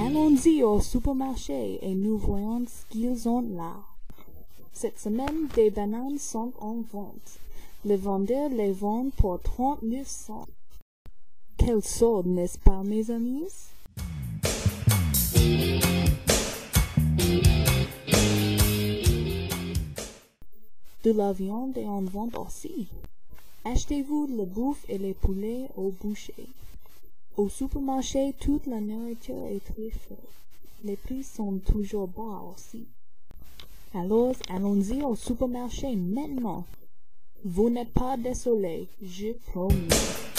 Allons-y au supermarché et nous voyons ce qu'ils ont là. Cette semaine, des bananes sont en vente. Le vendeur les vend pour trente-neuf cents. Quelle solde, n'est-ce pas, mes amis? De la viande est en vente aussi. Achetez-vous le bouffe et les poulets au boucher. Au supermarché, toute la nourriture est très fraîche. Les prix sont toujours bas aussi. Alors, allons-y au supermarché maintenant. Vous n'êtes pas désolé, je promets.